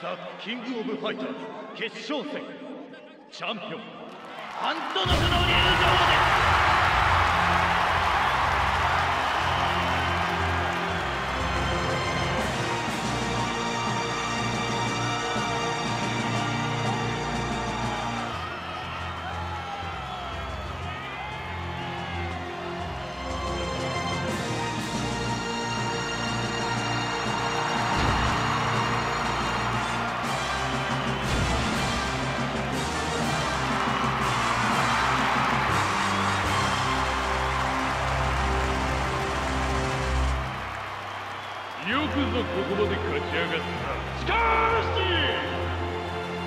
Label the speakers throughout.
Speaker 1: ザ・キング・オブ・ファイターズ決勝戦チャンピオン。アントノフの入場です。
Speaker 2: ここまで勝ち上がったしかし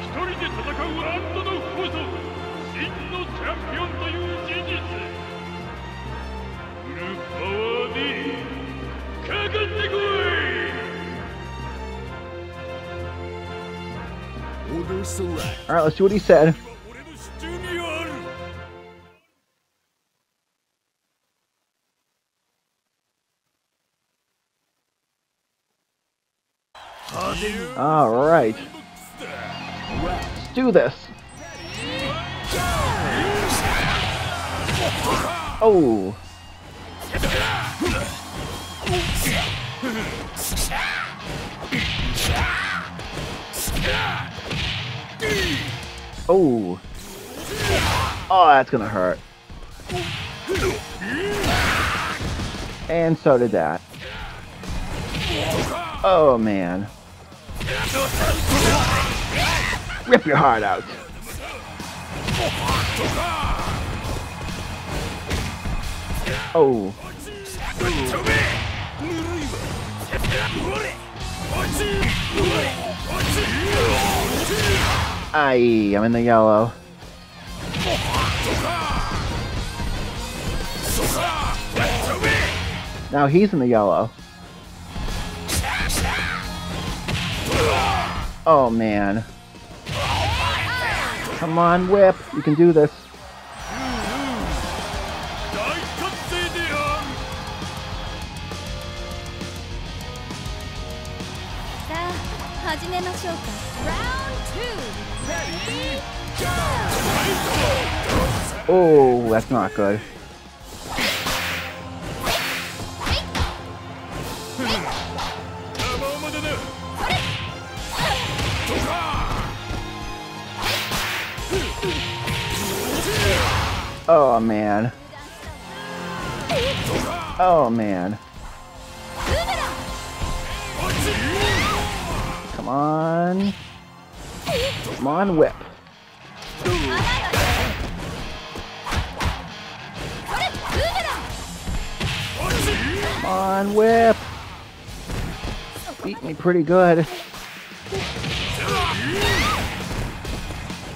Speaker 2: 一人で戦うアントノフこそ真のチャンピオンという事実フルパワーでかかってこい
Speaker 3: Alright, let's see what he said. Alright. Let's do this. Oh. Oh. Oh, that's gonna hurt. And so did that. Oh man. Rip your heart out. Oh. Aye, I'm in the yellow. Now he's in the yellow. Oh, man. Come on, Whip. You can do this. Oh, that's not good. Oh man. Oh man. Come on. Come on, whip. Come on, whip. Beat me pretty good.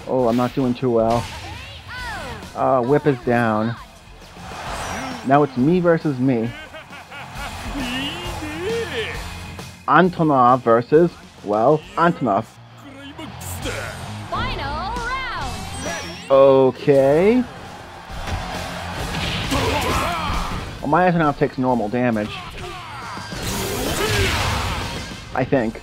Speaker 3: Oh, I'm not doing too well. Uh, whip is down. Now it's me versus me. Antonov versus, well, Antonov. Okay. Well, my Antonov takes normal damage. I think.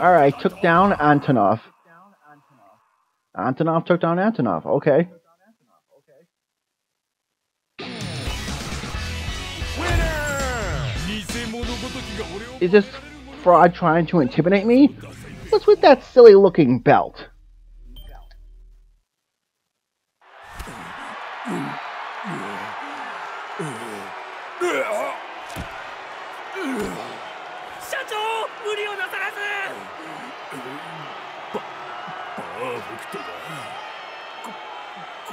Speaker 3: Alright, took down Antonov. Antonov took down Antonov. Okay. Is this fraud trying to intimidate me? What's with that silly looking belt?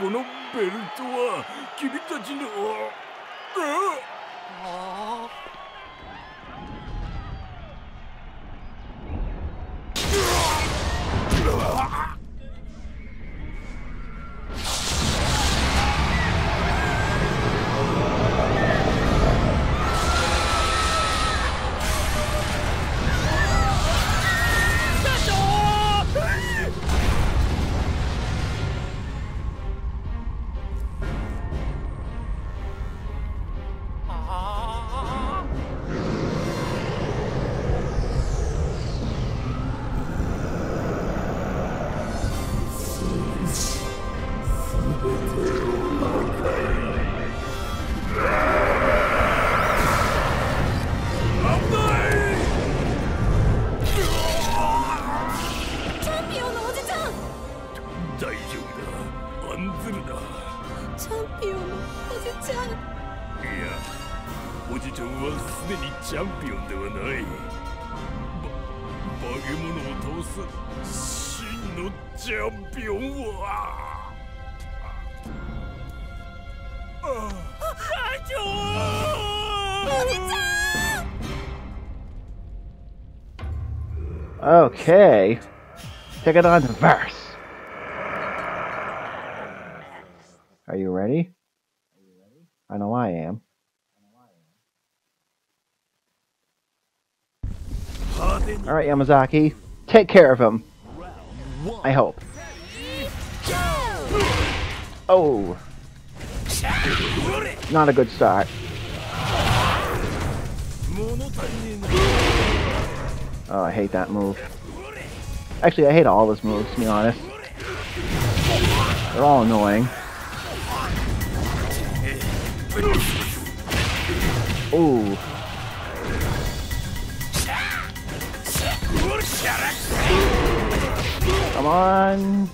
Speaker 4: このベルトは君たちのああ。
Speaker 5: あチャンピオンのおじちゃん。
Speaker 2: いやおじちゃんはすでにチャンピオンではない。ば化け物を倒す真のチャンピオンは。あ隊長
Speaker 5: おじちゃん
Speaker 3: Okay. Take it on to verse. Are you ready? Are you ready? I know I am. All right, Yamazaki, take care of him. I hope. Oh, not a good start. Oh, I hate that move. Actually, I hate all those moves, to be honest. They're all annoying. Ooh. Come on.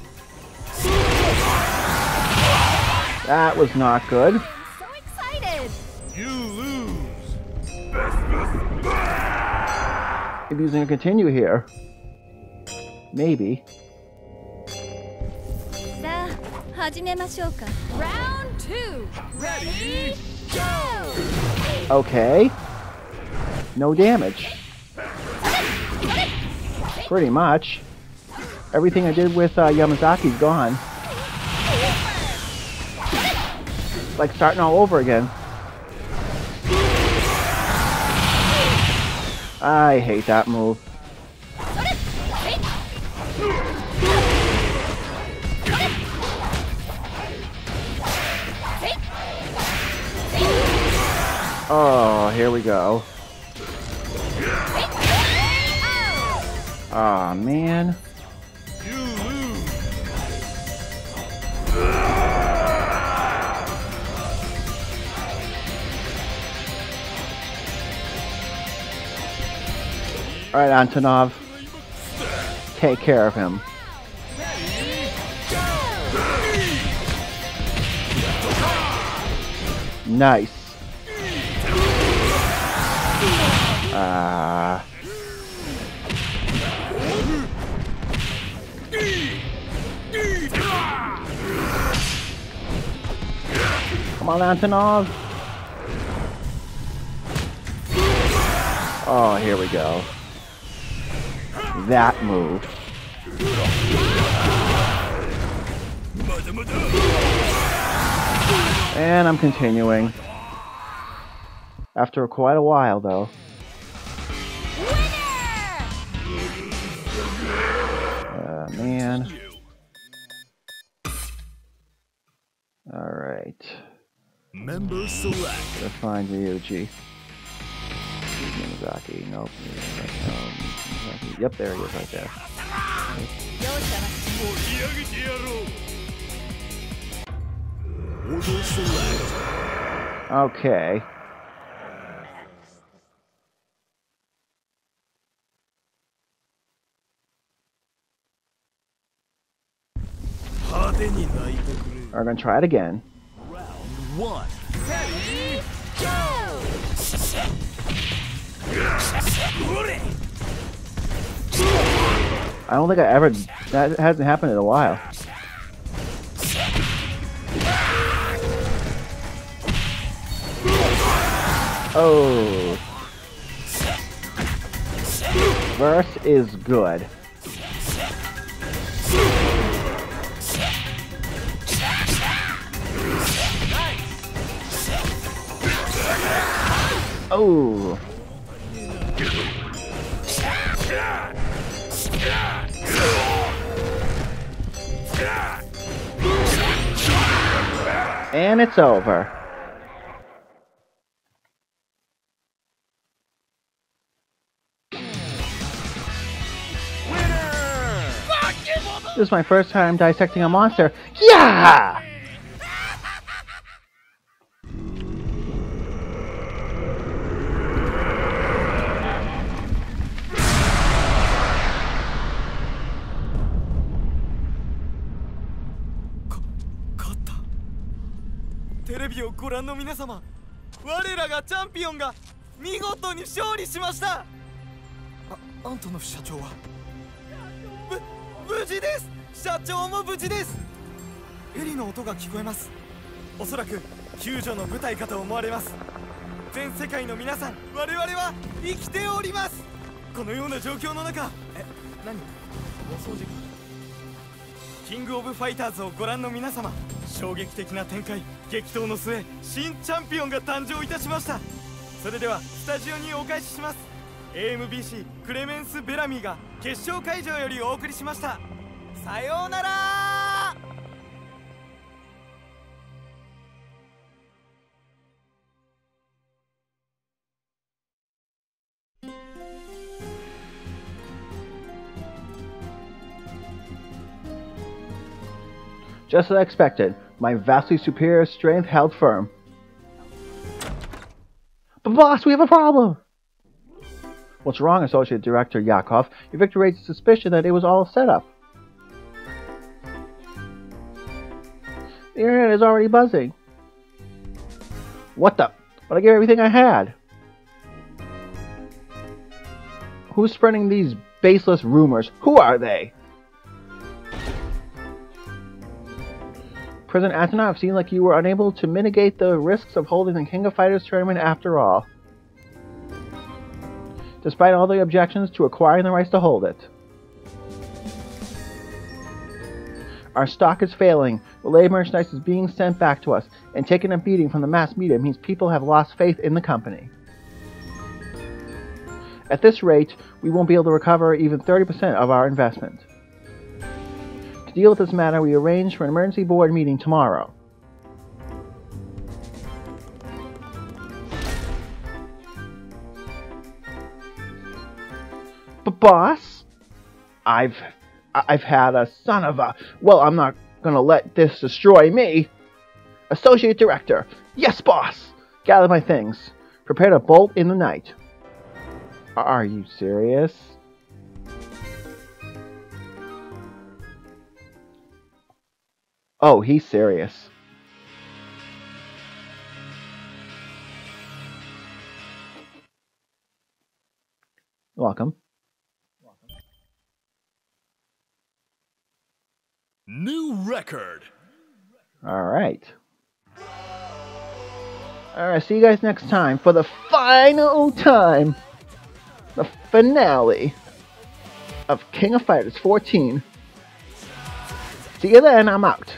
Speaker 3: That was not good.
Speaker 5: So excited!
Speaker 2: You lose
Speaker 3: Maybe he's gonna continue here. Maybe.
Speaker 5: さあ始めましょうか Round 2 Ready Go!
Speaker 3: Okay. No damage. Pretty much. Everything I did with uh, Yamazaki's gone. Like starting all over again. I hate that move. Oh, here we go. Aw, man. Alright, Antonov. Take care of him. Nice. Ah. Come on, Antonov! Oh, here we go. That move. And I'm continuing. After quite a while, though. man. All right.
Speaker 2: Member hmm. select.
Speaker 3: Gotta find Ryuji. Miyazaki, nope. Miyazaki. Yep, there he is right there. Okay. We're gonna try it again.
Speaker 2: Round One
Speaker 3: I don't think I ever. That hasn't happened in a while. Oh. Verse is good. Oh. And it's over. This is my first time dissecting a monster. Yeah!
Speaker 1: 皆様我らがチャンピオンが見事に勝利しました。あアントノフ社長は？無事です。社長も無事です。ヘリの音が聞こえます。おそらく救助の舞台かと思われます。全世界の皆さん我々は生きております。このような状況の中え何？お掃除？かキングオブファイターズをご覧の皆様衝撃的な展開。激闘の末新チャンピオンが誕生いたしました。それではスタジオにお返しします。AMBC クレメンス・ベラミーが決勝会場よりお送りしました。さようなら。
Speaker 3: Just as expected, my vastly superior strength held firm. But boss, we have a problem! What's wrong, Associate Director Yakov? Your victory raised suspicion that it was all a setup. The internet is already buzzing. What the? But I gave everything I had. Who's spreading these baseless rumors? Who are they? President Antonov seemed like you were unable to mitigate the risks of holding the King of Fighters tournament after all. Despite all the objections to acquiring the rights to hold it. Our stock is failing, related merchandise is being sent back to us, and taking a beating from the mass media means people have lost faith in the company. At this rate, we won't be able to recover even 30% of our investment. To deal with this matter, we arranged for an emergency board meeting tomorrow. But boss, I've I've had a son of a well, I'm not gonna let this destroy me. Associate Director, yes, boss. Gather my things. Prepare to bolt in the night. Are you serious? Oh, he's serious. Welcome.
Speaker 2: New record.
Speaker 3: All right. All right, see you guys next time for the final time. The finale of King of Fighters 14. See you then, I'm out.